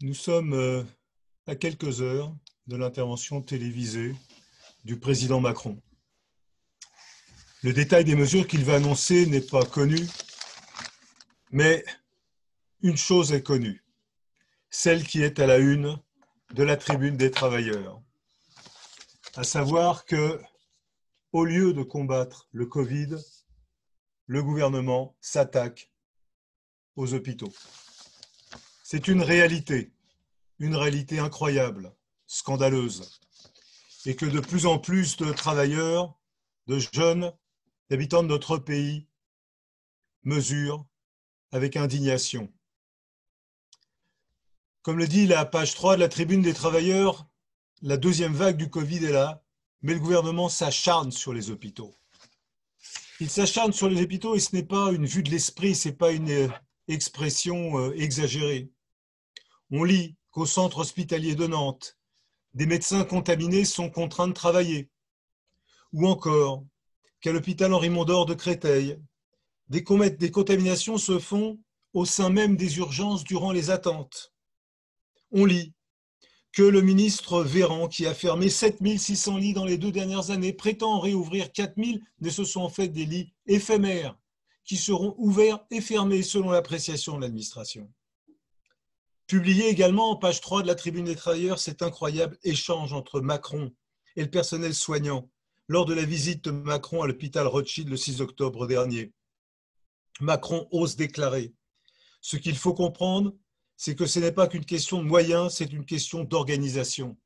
Nous sommes euh, à quelques heures de l'intervention télévisée du président Macron. Le détail des mesures qu'il va annoncer n'est pas connu, mais une chose est connue, celle qui est à la une de la tribune des travailleurs, à savoir que, au lieu de combattre le Covid, le gouvernement s'attaque aux hôpitaux. C'est une réalité, une réalité incroyable, scandaleuse, et que de plus en plus de travailleurs, de jeunes, d'habitants de notre pays mesurent avec indignation. Comme le dit la page 3 de la tribune des travailleurs, la deuxième vague du Covid est là, mais le gouvernement s'acharne sur les hôpitaux. Il s'acharne sur les hôpitaux et ce n'est pas une vue de l'esprit, ce n'est pas une expression euh, exagérée. On lit qu'au centre hospitalier de Nantes, des médecins contaminés sont contraints de travailler. Ou encore qu'à l'hôpital Henri Mondor de Créteil, des, contaminations se font au sein même des urgences durant les attentes. On lit que le ministre Véran, qui a fermé 7600 lits dans les deux dernières années, prétend réouvrir 4000, mais ce sont en fait des lits éphémères qui seront ouverts et fermés selon l'appréciation de l'administration. Publié également en page 3 de la Tribune des Travailleurs cet incroyable échange entre Macron et le personnel soignant lors de la visite de Macron à l'hôpital Rothschild le 6 octobre dernier. Macron ose déclarer Ce qu'il faut comprendre, c'est que ce n'est pas qu'une question de moyens, c'est une question d'organisation.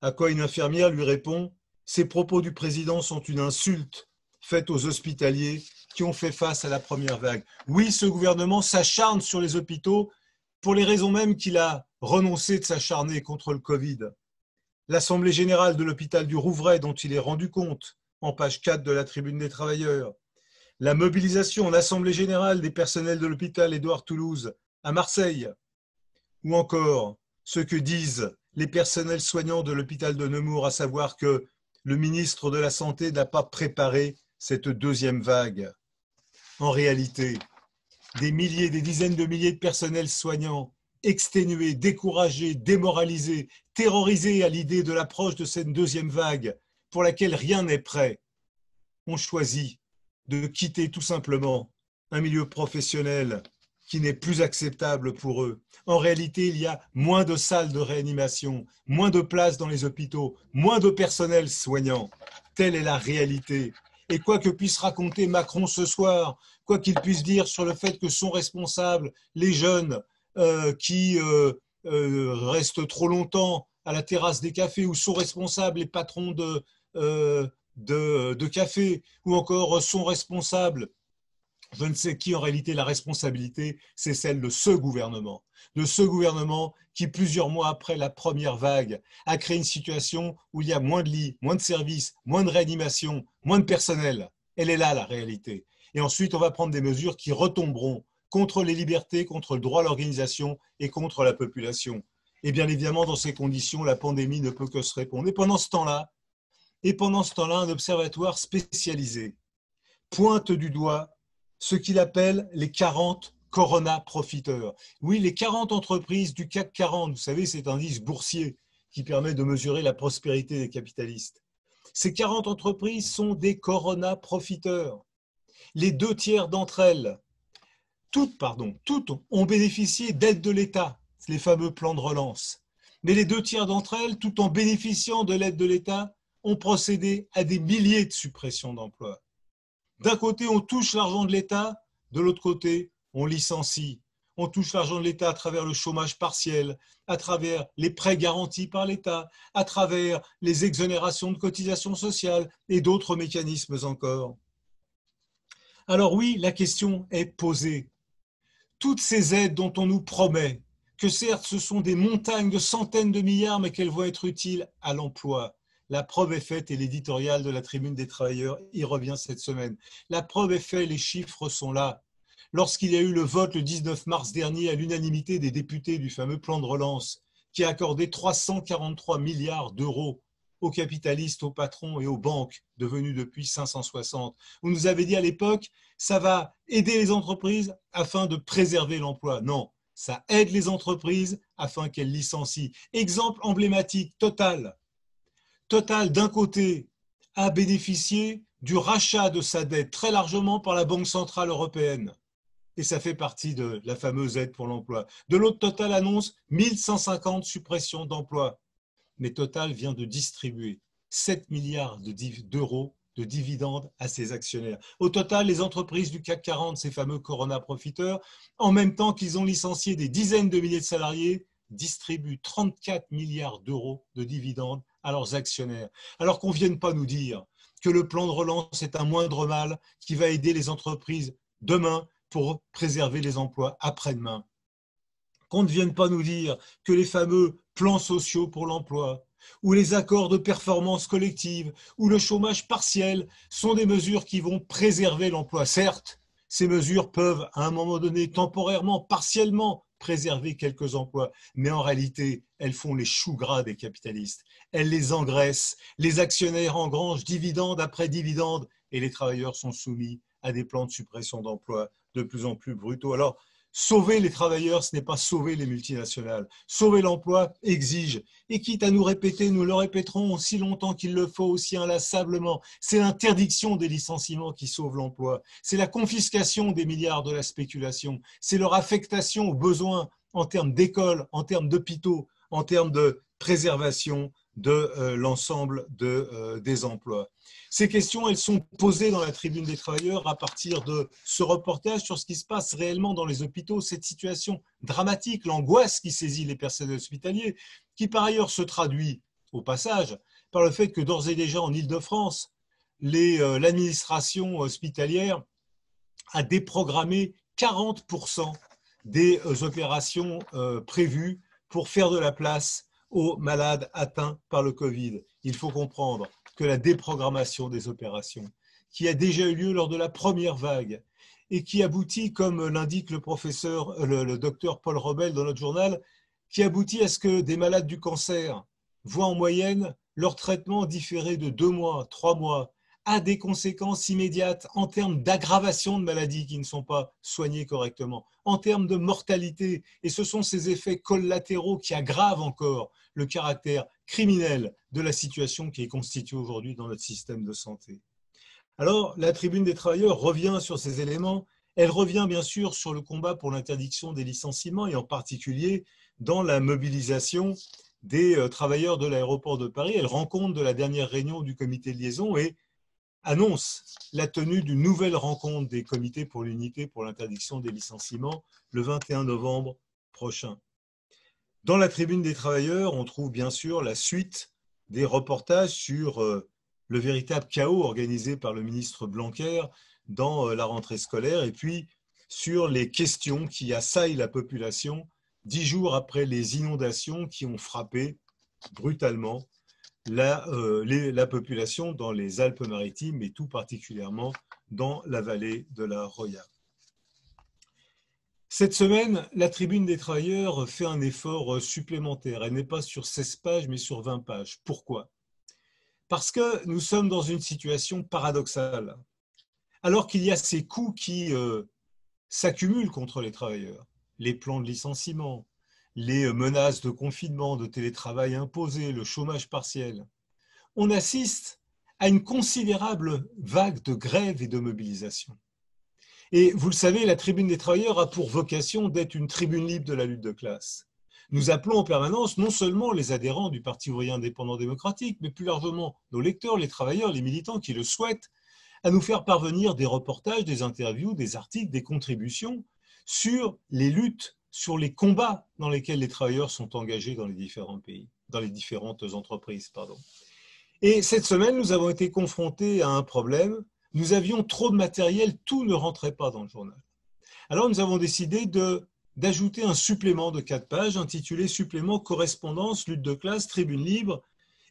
À quoi une infirmière lui répond Ces propos du président sont une insulte faite aux hospitaliers qui ont fait face à la première vague. Oui, ce gouvernement s'acharne sur les hôpitaux pour les raisons mêmes qu'il a renoncé de s'acharner contre le Covid. L'Assemblée générale de l'hôpital du Rouvray, dont il est rendu compte en page 4 de la Tribune des travailleurs, la mobilisation en Assemblée générale des personnels de l'hôpital Édouard Toulouse à Marseille, ou encore ce que disent les personnels soignants de l'hôpital de Nemours, à savoir que le ministre de la Santé n'a pas préparé cette deuxième vague. En réalité, des milliers, des dizaines de milliers de personnels soignants exténués, découragés, démoralisés, terrorisés à l'idée de l'approche de cette deuxième vague pour laquelle rien n'est prêt, ont choisi de quitter tout simplement un milieu professionnel qui n'est plus acceptable pour eux. En réalité, il y a moins de salles de réanimation, moins de places dans les hôpitaux, moins de personnel soignant. Telle est la réalité. Et quoi que puisse raconter Macron ce soir, quoi qu'il puisse dire sur le fait que sont responsables les jeunes euh, qui euh, euh, restent trop longtemps à la terrasse des cafés, ou sont responsables les patrons de, de, de café, ou encore sont responsables je ne sais qui en réalité la responsabilité, c'est celle de ce gouvernement. De ce gouvernement qui, plusieurs mois après la première vague, a créé une situation où il y a moins de lits, moins de services, moins de réanimation, moins de personnel. Elle est là la réalité. Et ensuite, on va prendre des mesures qui retomberont contre les libertés, contre le droit à l'organisation et contre la population. Et bien évidemment, dans ces conditions, la pandémie ne peut que se répondre. Et pendant ce temps-là, et pendant ce temps-là, un observatoire spécialisé pointe du doigt ce qu'il appelle les 40 Corona profiteurs. Oui, les 40 entreprises du CAC 40, vous savez, c'est un indice boursier qui permet de mesurer la prospérité des capitalistes. Ces 40 entreprises sont des Corona profiteurs. Les deux tiers d'entre elles, toutes, pardon, toutes ont bénéficié d'aides de l'État, les fameux plans de relance. Mais les deux tiers d'entre elles, tout en bénéficiant de l'aide de l'État, ont procédé à des milliers de suppressions d'emplois. D'un côté, on touche l'argent de l'État, de l'autre côté, on licencie. On touche l'argent de l'État à travers le chômage partiel, à travers les prêts garantis par l'État, à travers les exonérations de cotisations sociales et d'autres mécanismes encore. Alors oui, la question est posée. Toutes ces aides dont on nous promet, que certes ce sont des montagnes de centaines de milliards, mais qu'elles vont être utiles à l'emploi, la preuve est faite et l'éditorial de la Tribune des travailleurs y revient cette semaine. La preuve est faite, les chiffres sont là. Lorsqu'il y a eu le vote le 19 mars dernier à l'unanimité des députés du fameux plan de relance qui a accordé 343 milliards d'euros aux capitalistes, aux patrons et aux banques, devenus depuis 560. On nous avait dit à l'époque, ça va aider les entreprises afin de préserver l'emploi. Non, ça aide les entreprises afin qu'elles licencient. Exemple emblématique, Total. Total, d'un côté, a bénéficié du rachat de sa dette très largement par la Banque Centrale Européenne. Et ça fait partie de la fameuse aide pour l'emploi. De l'autre, Total annonce 1150 suppressions d'emplois. Mais Total vient de distribuer 7 milliards d'euros de dividendes à ses actionnaires. Au total, les entreprises du CAC 40, ces fameux Corona profiteurs, en même temps qu'ils ont licencié des dizaines de milliers de salariés, distribuent 34 milliards d'euros de dividendes à leurs actionnaires. Alors qu'on ne vienne pas nous dire que le plan de relance est un moindre mal qui va aider les entreprises demain pour préserver les emplois après-demain. Qu'on ne vienne pas nous dire que les fameux plans sociaux pour l'emploi, ou les accords de performance collective, ou le chômage partiel sont des mesures qui vont préserver l'emploi. Certes, ces mesures peuvent, à un moment donné, temporairement, partiellement, préserver quelques emplois, mais en réalité, elles font les choux gras des capitalistes. Elles les engraissent, les actionnaires engrangent dividendes après dividendes, et les travailleurs sont soumis à des plans de suppression d'emplois de plus en plus brutaux. Alors, Sauver les travailleurs, ce n'est pas sauver les multinationales. Sauver l'emploi exige, et quitte à nous répéter, nous le répéterons aussi longtemps qu'il le faut, aussi inlassablement, c'est l'interdiction des licenciements qui sauve l'emploi, c'est la confiscation des milliards de la spéculation, c'est leur affectation aux besoins en termes d'écoles, en termes d'hôpitaux, en termes de préservation de euh, l'ensemble euh, des emplois. Ces questions, elles sont posées dans la tribune des travailleurs à partir de ce reportage sur ce qui se passe réellement dans les hôpitaux, cette situation dramatique, l'angoisse qui saisit les personnels hospitaliers, qui par ailleurs se traduit au passage par le fait que d'ores et déjà en Ile-de-France, euh, l'administration hospitalière a déprogrammé 40% des opérations prévues pour faire de la place aux malades atteints par le Covid. Il faut comprendre que la déprogrammation des opérations, qui a déjà eu lieu lors de la première vague et qui aboutit, comme l'indique le professeur, le, docteur Paul Robel dans notre journal, qui aboutit à ce que des malades du cancer voient en moyenne leur traitement différé de deux mois, trois mois, a des conséquences immédiates en termes d'aggravation de maladies qui ne sont pas soignées correctement, en termes de mortalité. Et ce sont ces effets collatéraux qui aggravent encore le caractère criminel de la situation qui est constituée aujourd'hui dans notre système de santé. Alors, la tribune des travailleurs revient sur ces éléments. Elle revient bien sûr sur le combat pour l'interdiction des licenciements et en particulier dans la mobilisation des euh, travailleurs de l'aéroport de Paris. Elle rend compte de la dernière réunion du comité de liaison et annonce la tenue d'une nouvelle rencontre des comités pour l'unité pour l'interdiction des licenciements le 21 novembre prochain. Dans la tribune des travailleurs, on trouve bien sûr la suite des reportages sur euh, le véritable chaos organisé par le ministre Blanquer dans euh, la rentrée scolaire et puis sur les questions qui assaillent la population dix jours après les inondations qui ont frappé brutalement la, euh, la, population dans les Alpes-Maritimes et tout particulièrement dans la vallée de la Roya. Cette semaine, la tribune des travailleurs fait un effort supplémentaire. Elle n'est pas sur 16 pages, mais sur 20 pages. Pourquoi? Parce que nous sommes dans une situation paradoxale. Alors qu'il y a ces coûts qui euh, s'accumulent contre les travailleurs, les plans de licenciement, les menaces de confinement, de télétravail imposé, le chômage partiel, on assiste à une considérable vague de grèves et de mobilisation. Et vous le savez, la tribune des travailleurs a pour vocation d'être une tribune libre de la lutte de classe. Nous appelons en permanence non seulement les adhérents du Parti ouvrier indépendant démocratique, mais plus largement nos lecteurs, les travailleurs, les militants qui le souhaitent, à nous faire parvenir des reportages, des interviews, des articles, des contributions sur les luttes sur les combats dans lesquels les travailleurs sont engagés dans les différents pays, dans les différentes entreprises. Pardon. Et cette semaine, nous avons été confrontés à un problème. Nous avions trop de matériel, tout ne rentrait pas dans le journal. Alors nous avons décidé d'ajouter un supplément de quatre pages intitulé Supplément correspondance, lutte de classe, tribune libre.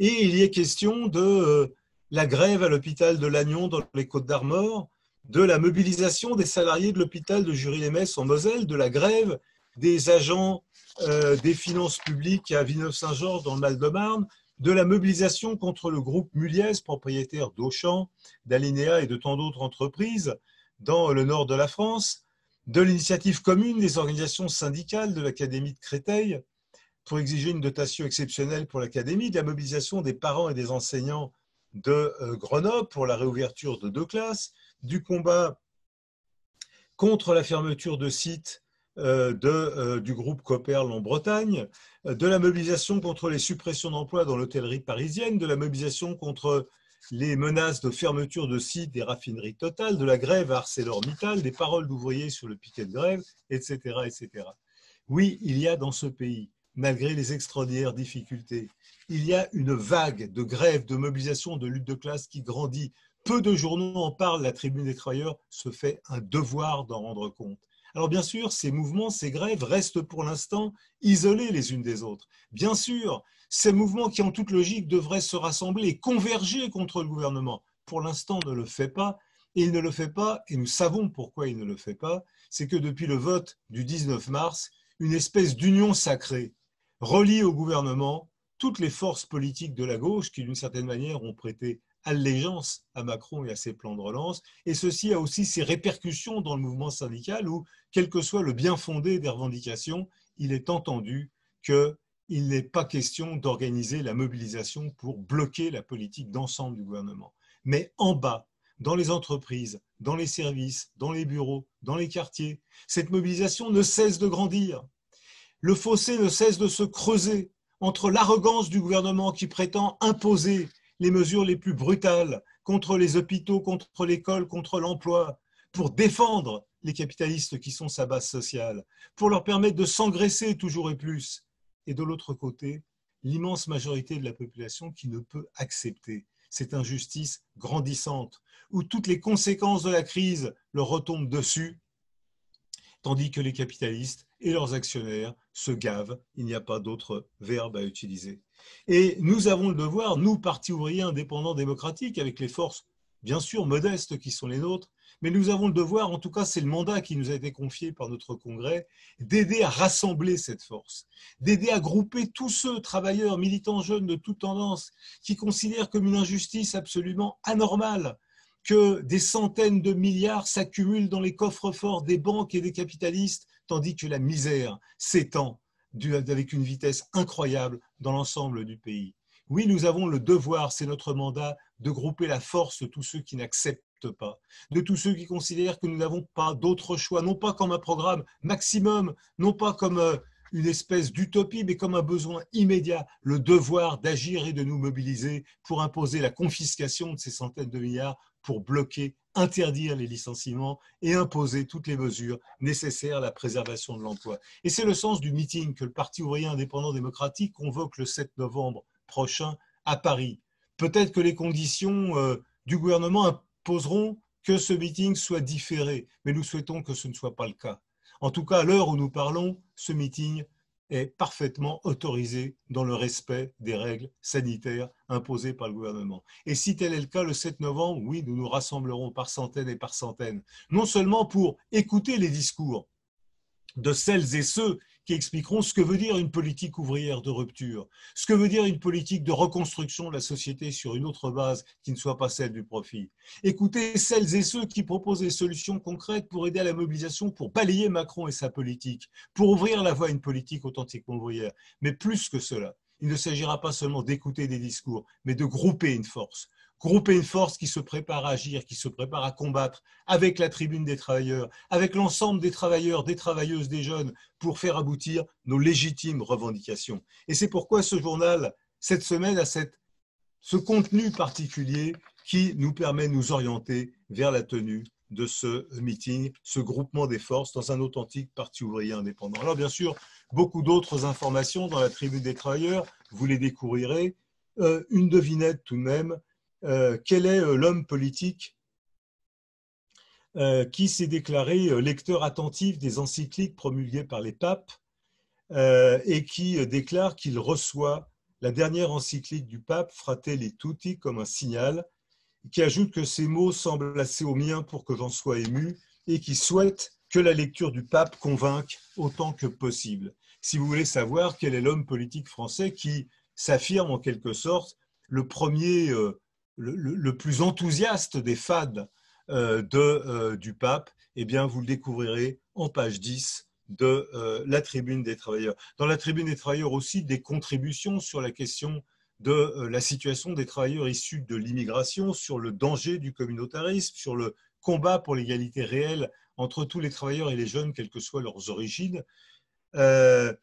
Et il y est question de euh, la grève à l'hôpital de Lannion dans les Côtes d'Armor, de la mobilisation des salariés de l'hôpital de Jury-les-Messes en Moselle, de la grève des agents euh, des finances publiques à Villeneuve-Saint-Georges dans le Val-de-Marne, de la mobilisation contre le groupe Muliez, propriétaire d'Auchan, d'Alinea et de tant d'autres entreprises dans le nord de la France, de l'initiative commune des organisations syndicales de l'Académie de Créteil pour exiger une dotation exceptionnelle pour l'Académie, de la mobilisation des parents et des enseignants de euh, Grenoble pour la réouverture de deux classes, du combat contre la fermeture de sites de, euh, du groupe Coperle en Bretagne, de la mobilisation contre les suppressions d'emplois dans l'hôtellerie parisienne, de la mobilisation contre les menaces de fermeture de sites des raffineries totales, de la grève à ArcelorMittal, des paroles d'ouvriers sur le piquet de grève, etc., etc. Oui, il y a dans ce pays, malgré les extraordinaires difficultés, il y a une vague de grèves, de mobilisation, de lutte de classe qui grandit. Peu de journaux en parlent, la tribune des travailleurs se fait un devoir d'en rendre compte. Alors bien sûr, ces mouvements, ces grèves restent pour l'instant isolés les unes des autres. Bien sûr, ces mouvements qui en toute logique devraient se rassembler et converger contre le gouvernement, pour l'instant ne le fait pas. Et il ne le fait pas, et nous savons pourquoi il ne le fait pas, c'est que depuis le vote du 19 mars, une espèce d'union sacrée relie au gouvernement toutes les forces politiques de la gauche qui, d'une certaine manière, ont prêté allégeance à Macron et à ses plans de relance. Et ceci a aussi ses répercussions dans le mouvement syndical où, quel que soit le bien fondé des revendications, il est entendu qu'il n'est pas question d'organiser la mobilisation pour bloquer la politique d'ensemble du gouvernement. Mais en bas, dans les entreprises, dans les services, dans les bureaux, dans les quartiers, cette mobilisation ne cesse de grandir. Le fossé ne cesse de se creuser entre l'arrogance du gouvernement qui prétend imposer les mesures les plus brutales contre les hôpitaux, contre l'école, contre l'emploi, pour défendre les capitalistes qui sont sa base sociale, pour leur permettre de s'engraisser toujours et plus. Et de l'autre côté, l'immense majorité de la population qui ne peut accepter cette injustice grandissante, où toutes les conséquences de la crise leur retombent dessus, tandis que les capitalistes et leurs actionnaires se gavent. Il n'y a pas d'autre verbe à utiliser. Et nous avons le devoir, nous, Parti ouvrier indépendant démocratique, avec les forces bien sûr modestes qui sont les nôtres, mais nous avons le devoir, en tout cas c'est le mandat qui nous a été confié par notre Congrès, d'aider à rassembler cette force, d'aider à grouper tous ceux, travailleurs, militants jeunes de toute tendance, qui considèrent comme une injustice absolument anormale que des centaines de milliards s'accumulent dans les coffres forts des banques et des capitalistes, tandis que la misère s'étend avec une vitesse incroyable dans l'ensemble du pays. Oui, nous avons le devoir, c'est notre mandat, de grouper la force de tous ceux qui n'acceptent pas, de tous ceux qui considèrent que nous n'avons pas d'autre choix, non pas comme un programme maximum, non pas comme euh, une espèce d'utopie, mais comme un besoin immédiat, le devoir d'agir et de nous mobiliser pour imposer la confiscation de ces centaines de milliards, pour bloquer interdire les licenciements et imposer toutes les mesures nécessaires à la préservation de l'emploi. Et c'est le sens du meeting que le Parti ouvrier indépendant démocratique convoque le 7 novembre prochain à Paris. Peut-être que les conditions euh, du gouvernement imposeront que ce meeting soit différé, mais nous souhaitons que ce ne soit pas le cas. En tout cas, à l'heure où nous parlons, ce meeting est parfaitement autorisé dans le respect des règles sanitaires imposées par le gouvernement. Et si tel est le cas le 7 novembre, oui, nous nous rassemblerons par centaines et par centaines, non seulement pour écouter les discours de celles et ceux qui expliqueront ce que veut dire une politique ouvrière de rupture, ce que veut dire une politique de reconstruction de la société sur une autre base qui ne soit pas celle du profit. Écoutez celles et ceux qui proposent des solutions concrètes pour aider à la mobilisation, pour balayer Macron et sa politique, pour ouvrir la voie à une politique authentiquement ouvrière. Mais plus que cela, il ne s'agira pas seulement d'écouter des discours, mais de grouper une force, grouper une force qui se prépare à agir, qui se prépare à combattre avec la tribune des travailleurs, avec l'ensemble des travailleurs, des travailleuses, des jeunes, pour faire aboutir nos légitimes revendications. Et c'est pourquoi ce journal, cette semaine, a cette, ce contenu particulier qui nous permet de nous orienter vers la tenue de ce meeting, ce groupement des forces dans un authentique parti ouvrier indépendant. Alors bien sûr, beaucoup d'autres informations dans la tribune des travailleurs, vous les découvrirez. Euh, une devinette tout de même, quel est euh, l'homme politique euh, qui s'est déclaré lecteur attentif des encycliques promulguées par les papes et qui déclare qu'il reçoit la dernière encyclique du pape, Fratelli Tutti, comme un signal, qui ajoute que ces mots semblent assez aux miens pour que j'en sois ému et qui souhaite que la lecture du pape convainque autant que possible. Si vous voulez savoir quel est l'homme politique français qui s'affirme en quelque sorte le premier le, plus enthousiaste des fades euh, de, euh, du pape, eh bien, vous le découvrirez en page 10 de euh, la tribune des travailleurs. Dans la tribune des travailleurs aussi, des contributions sur la question de la situation des travailleurs issus de l'immigration, sur le danger du communautarisme, sur le combat pour l'égalité réelle entre tous les travailleurs et les jeunes, quelles que soient leurs origines. Une,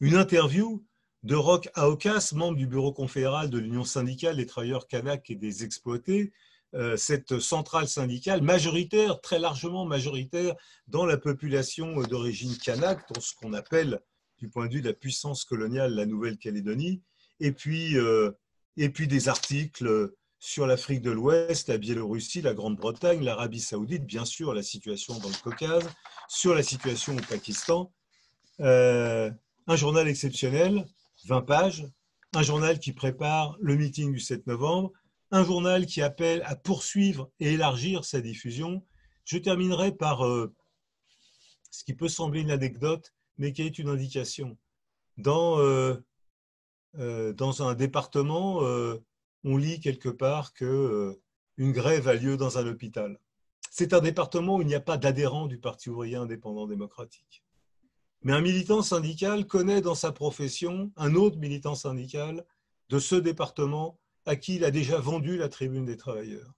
une interview de Roch Aokas, membre du bureau confédéral de l'Union syndicale des travailleurs kanak et des exploités, euh, cette centrale syndicale majoritaire, très largement majoritaire dans la population d'origine kanak, dans ce qu'on appelle, du point de vue de la puissance coloniale, la Nouvelle-Calédonie, et puis, euh, et puis des articles sur l'Afrique de l'Ouest, la Biélorussie, la Grande-Bretagne, l'Arabie saoudite, bien sûr la situation dans le Caucase, sur la situation au Pakistan. Euh, un journal exceptionnel, 20 pages, un journal qui prépare le meeting du 7 novembre, un journal qui appelle à poursuivre et élargir sa diffusion. Je terminerai par euh, ce qui peut sembler une anecdote, mais qui est une indication. Dans, euh, euh, dans un département, on lit quelque part que une grève a lieu dans un hôpital. C'est un département où il n'y a pas d'adhérents du Parti ouvrier indépendant démocratique. Mais un militant syndical connaît dans sa profession un autre militant syndical de ce département à qui il a déjà vendu la tribune des travailleurs.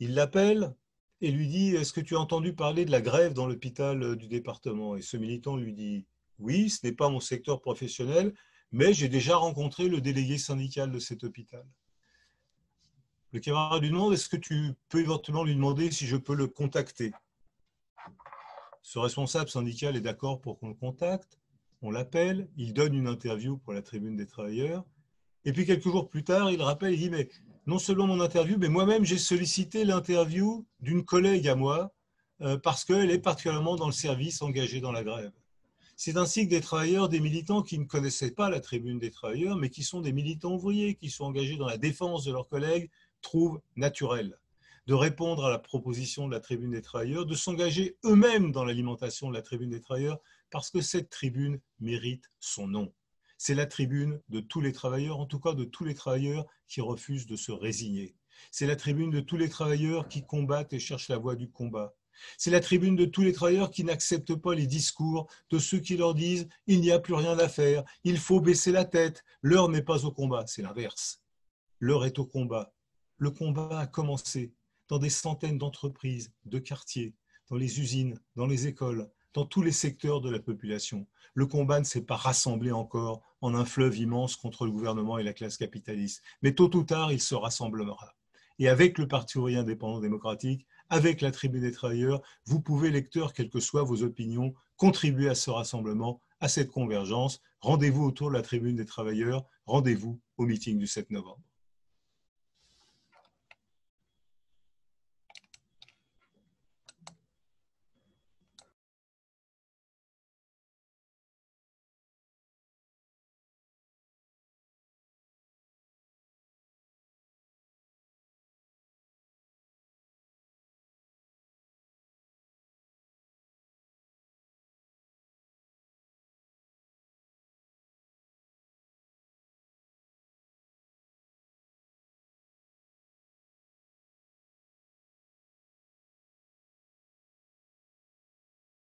Il l'appelle et lui dit Est-ce que tu as entendu parler de la grève dans l'hôpital du département? Et ce militant lui dit Oui, ce n'est pas mon secteur professionnel, mais j'ai déjà rencontré le délégué syndical de cet hôpital. Le camarade lui demande Est-ce que tu peux éventuellement lui demander si je peux le contacter? Ce responsable syndical est d'accord pour qu'on le contacte. On l'appelle, il donne une interview pour la tribune des travailleurs. Et puis quelques jours plus tard, il rappelle, il dit, mais non seulement mon interview, mais moi-même, j'ai sollicité l'interview d'une collègue à moi euh, parce qu'elle est particulièrement dans le service engagé dans la grève. C'est ainsi que des travailleurs, des militants qui ne connaissaient pas la tribune des travailleurs, mais qui sont des militants ouvriers, qui sont engagés dans la défense de leurs collègues, trouvent naturel de répondre à la proposition de la tribune des travailleurs, de s'engager eux-mêmes dans l'alimentation de la tribune des travailleurs, parce que cette tribune mérite son nom c'est la tribune de tous les travailleurs, en tout cas de tous les travailleurs qui refusent de se résigner. C'est la tribune de tous les travailleurs qui combattent et cherchent la voie du combat. C'est la tribune de tous les travailleurs qui n'acceptent pas les discours de ceux qui leur disent il n'y a plus rien à faire, il faut baisser la tête, l'heure n'est pas au combat. C'est l'inverse. L'heure est au combat. Le combat a commencé dans des centaines d'entreprises, de quartiers, dans les usines, dans les écoles, dans tous les secteurs de la population. Le combat ne s'est pas rassemblé encore en un fleuve immense contre le gouvernement et la classe capitaliste. Mais tôt ou tard, il se rassemblera. Et avec le Parti ouvrier indépendant démocratique, avec la tribune des travailleurs, vous pouvez, lecteurs, quelles que soient vos opinions, contribuer à ce rassemblement, à cette convergence. Rendez-vous autour de la tribune des travailleurs, rendez-vous au meeting du 7 novembre.